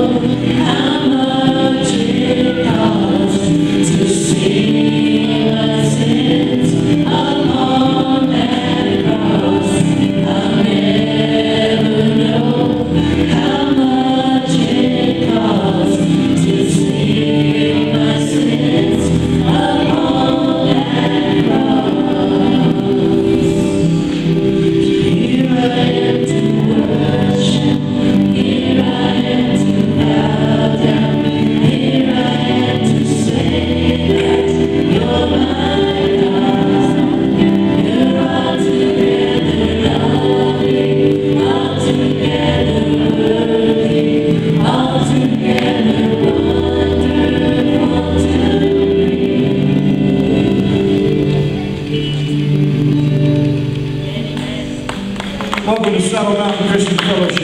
Oh, yeah. Welcome to Saddle Mountain Christian Fellowship.